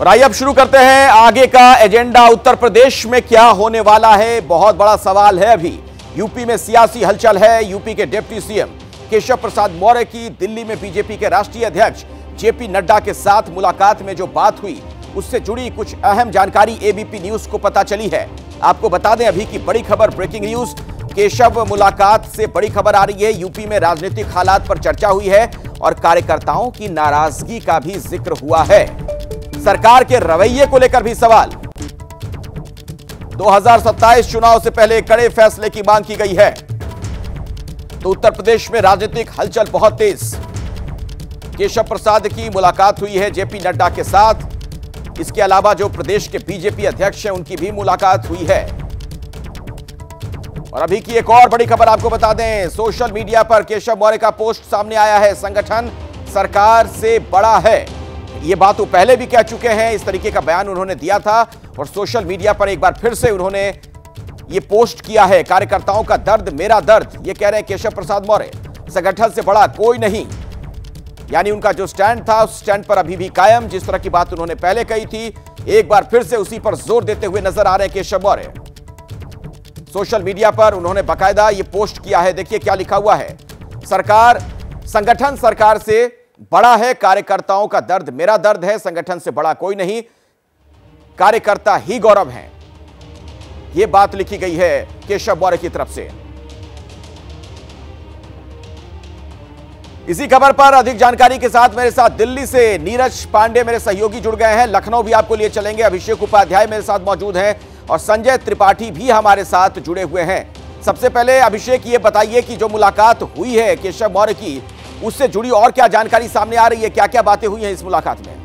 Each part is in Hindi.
और आइए अब शुरू करते हैं आगे का एजेंडा। उत्तर प्रदेश में क्या होने वाला है? बहुत बड़ा सवाल है अभी। यूपी में सियासी हलचल है। यूपी के डिप्टी सीएम केशव प्रसाद मौर्य की दिल्ली में बीजेपी के राष्ट्रीय अध्यक्ष जेपी नड्डा के साथ मुलाकात में जो बात हुई, उससे जुड़ी कुछ अहम जानकारी एबीपी न्यूज़ को पता चली है। आपको बता दें अभी की बड़ी खबर, ब्रेकिंग न्यूज़। केशव मुलाकात से बड़ी खबर आ रही है। यूपी में राजनीतिक हालात पर चर्चा हुई है और कार्यकर्ताओं की नाराज़गी का भी ज़िक्र हुआ है। सरकार के रवैये को लेकर भी सवाल। 2027 चुनाव से पहले कड़े फैसले की मांग की गई है। तो उत्तर प्रदेश में राजनीतिक हलचल बहुत तेज। केशव प्रसाद की मुलाकात हुई है जेपी नड्डा के साथ। इसके अलावा जो प्रदेश के बीजेपी अध्यक्ष हैं, उनकी भी मुलाकात हुई है। और अभी की एक और बड़ी खबर आपको बता दें, सोशल मीडिया पर केशव मौर्य का पोस्ट सामने आया है। संगठन सरकार से बड़ा है। ये बात वो पहले भी कह चुके हैं, इस तरीके का बयान उन्होंने दिया था और सोशल मीडिया पर एक बार फिर से उन्होंने ये पोस्ट किया है, कार्यकर्ताओं का दर्द, मेरा दर्द, ये कह रहे हैं केशव प्रसाद मौर्य। संगठन से बड़ा कोई नहीं। यानी उनका जो स्टैंड था, उस स्टैंड पर अभी भी कायम, जिस तरह की बात उन्होंने पहले कही थी, एक बार फिर से उसी पर ज़ोर देते हुए नज़र आ रहे हैं केशव मौर्य। सोशल मीडिया पर उन्होंने बकायदा ये पोस्ट किया है, देखिए क्या लिखा हुआ है। सरकार, संगठन सरकार से बड़ा है कार्यकर्ताओं का दर्द, मेरा दर्द है, संगठन से बड़ा कोई नहीं। कार्यकर्ता ही गौरव है। यह बात लिखी गई है केशव मौर्य की तरफ़ से। इसी खबर पर अधिक जानकारी के साथ मेरे साथ दिल्ली से नीरज पांडे मेरे सहयोगी जुड़ गए हैं। लखनऊ भी आपको लिए चलेंगे। अभिषेक उपाध्याय मेरे साथ मौजूद हैं और संजय त्रिपाठी भी हमारे साथ जुड़े हुए हैं। सबसे पहले अभिषेक, ये बताइए कि जो मुलाकात हुई है केशव मौर्य की उससे जुड़ी और क्या जानकारी सामने आ रही है? क्या क्या बातें हुई हैं इस मुलाकात में?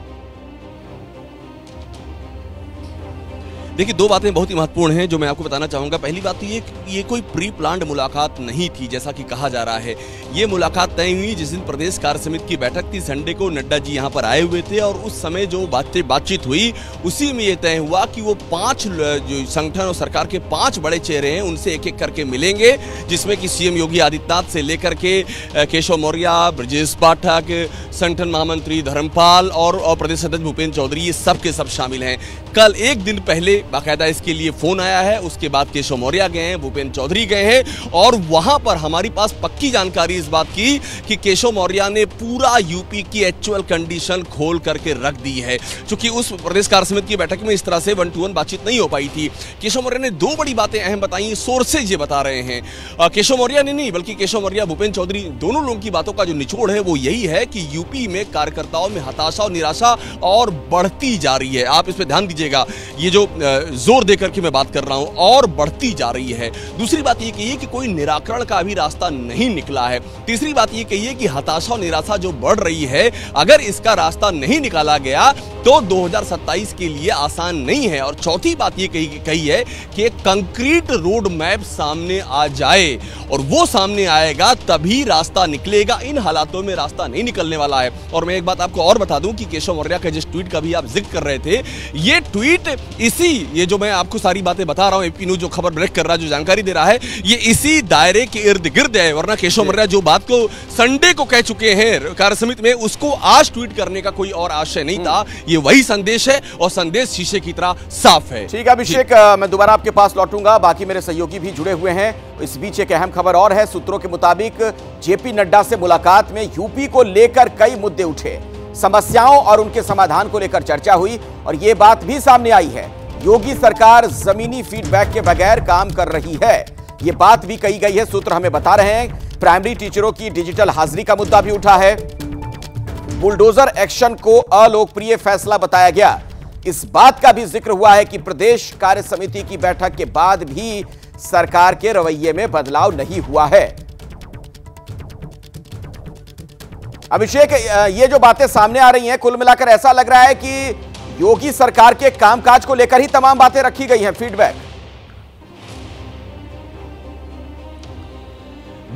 देखिए दो बातें बहुत ही महत्वपूर्ण हैं जो मैं आपको बताना चाहूँगा। पहली बात तो ये ये कोई प्री प्लान्ड मुलाकात नहीं थी जैसा कि कहा जा रहा है। ये मुलाकात तय हुई जिस दिन प्रदेश कार्य समिति की बैठक थी। संडे को नड्डा जी यहाँ पर आए हुए थे और उस समय जो बातचीत बातचीत हुई उसी में ये तय हुआ कि वो पाँच जो संगठन और सरकार के पाँच बड़े चेहरे हैं उनसे एक एक करके मिलेंगे जिसमें कि सीएम योगी आदित्यनाथ से लेकर के केशव मौर्य ब्रजेश पाठक संगठन महामंत्री धर्मपाल और, और प्रदेश अध्यक्ष भूपेन्द्र चौधरी ये सब के सब शामिल हैं। कल एक दिन पहले बाकायदा इसके लिए फ़ोन आया है, उसके बाद केशव मौर्य गए हैं भूपेन्द्र चौधरी गए हैं, और वहाँ पर हमारी पास पक्की जानकारी इस बात की कि केशव मौर्य ने पूरा यूपी की एक्चुअल कंडीशन खोल करके रख दी है। क्योंकि उस प्रदेश कार्य समिति की बैठक में इस तरह से वन टू वन बातचीत नहीं हो पाई थी। केशव मौर्य ने दो बड़ी बातें अहम बताई सोर्सेज ये बता रहे हैं। केशव मौर्य ने नहीं, बल्कि केशव मौर्य भूपेन्द्र चौधरी, दोनों लोगों की बातों का जो निचोड़ है, वो यही है कि यूपी में कार्यकर्ताओं में हताशा और निराशा और बढ़ती जा रही है। आप इस पर ध्यान दीजिएगा। ये जो ज़ोर देकर के मैं बात कर रहा हूँ, और बढ़ती जा रही है। दूसरी बात ये कही कि कोई निराकरण का भी रास्ता नहीं निकला है। तीसरी बात ये कही कि हताशा और निराशा जो बढ़ रही है, अगर इसका रास्ता नहीं निकाला गया तो 2027 के लिए आसान नहीं है और चौथी बात ये कही कही है कि एक कंक्रीट रोड मैप सामने आ जाए और वो सामने आएगा, तभी रास्ता निकलेगा। इन हालातों में रास्ता नहीं निकलने वाला है। और मैं एक बात आपको और बता दूँ कि केशव मौर्या का जिस ट्वीट का भी आप ज़िक्र कर रहे थे, ये ट्वीट इसी, ये जो मैं आपको सारी बातें बता रहा हूँ, एपी न्यूज़ जो खबर ब्रेक कर रहा है, जो जानकारी दे रहा है, ये इसी दायरे के इर्द गिर्द है। वरना केशव मौर्य जो बात को, संडे को कह चुके हैं, कार्य समिति में, उसको आज ट्वीट करने का कोई और आशय नहीं था। ये वही संदेश है और संदेश शीशे की तरह साफ़ है। ठीक है अभिषेक मैं दोबारा आपके पास लौटूँगा। बाकी मेरे सहयोगी भी जुड़े हुए हैं। इस बीच एक अहम खबर और है सूत्रों के मुताबिक जेपी नड्डा से मुलाकात में यूपी को लेकर कई मुद्दे उठे। समस्याओं और उनके समाधान को लेकर चर्चा हुई और यह बात भी सामने आई है। योगी सरकार जमीनी फीडबैक के बगैर काम कर रही है। यह बात भी कही गई है सूत्र हमें बता रहे हैं। प्राइमरी टीचरों की डिजिटल हाजिरी का मुद्दा भी उठा है। बुलडोजर एक्शन को अलोकप्रिय फैसला बताया गया। इस बात का भी ज़िक्र हुआ है कि प्रदेश कार्य समिति की बैठक के बाद भी सरकार के रवैये में बदलाव नहीं हुआ है। अभिषेक, ये जो बातें सामने आ रही हैं, कुल मिलाकर ऐसा लग रहा है कि योगी सरकार के कामकाज को लेकर ही तमाम बातें रखी गई हैं, फीडबैक।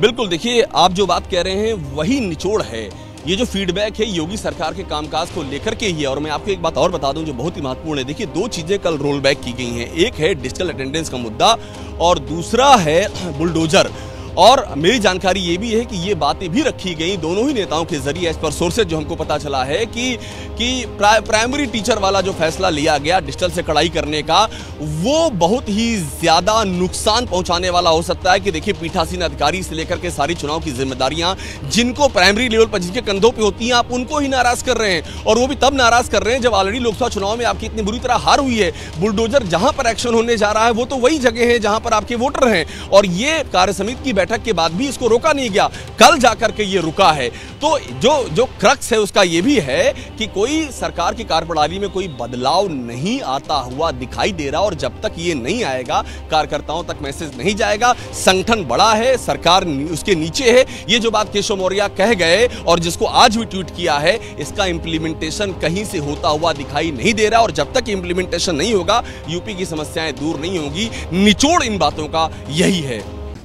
बिल्कुल, देखिए, आप जो बात कह रहे हैं, वही निचोड़ है। ये जो फीडबैक है, योगी सरकार के कामकाज को लेकर के ही है। और मैं आपको एक बात और बता दूँ जो बहुत ही महत्वपूर्ण है। देखिए, दो चीज़ें कल रोल बैक की गई हैं। एक है डिजिटल अटेंडेंस का मुद्दा और दूसरा है बुलडोजर। और मेरी जानकारी ये भी है कि ये बातें भी रखी गई दोनों ही नेताओं के ज़रिए एज पर सोर्सेज जो हमको पता चला है कि कि प्राइमरी टीचर वाला जो फैसला लिया गया डिजिटल से कड़ाई करने का, वो बहुत ही ज़्यादा नुकसान पहुँचाने वाला हो सकता है कि देखिए पीठासीन अधिकारी से लेकर के सारी चुनाव की जिम्मेदारियाँ, जिनको प्राइमरी लेवल पर, जिनके कंधों पर होती हैं, आप उनको ही नाराज़ कर रहे हैं। और वो भी तब नाराज़ कर रहे हैं जब ऑलरेडी लोकसभा चुनाव में आपकी इतनी बुरी तरह हार हुई है। बुलडोजर जहाँ पर एक्शन होने जा रहा है, वो तो वही जगह है जहाँ पर आपके वोटर हैं। और ये कार्य समिति की बैठक के बाद भी इसको रोका नहीं गया। कल जाकर के ये रुका है। तो जो जो क्रक्स है उसका ये भी है कि कोई सरकार की कार्यप्रणाली में कोई बदलाव नहीं आता हुआ दिखाई दे रहा और जब तक ये नहीं आएगा, कार्यकर्ताओं तक मैसेज नहीं जाएगा। संगठन बड़ा है, सरकार उसके नीचे है। ये जो बात केशव मौर्य कह गए और जिसको आज भी ट्वीट किया है, इसका इंप्लीमेंटेशन कहीं से होता हुआ दिखाई नहीं दे रहा और जब तक इंप्लीमेंटेशन नहीं होगा, यूपी की समस्याएँ दूर नहीं होगी। निचोड़ इन बातों का यही है।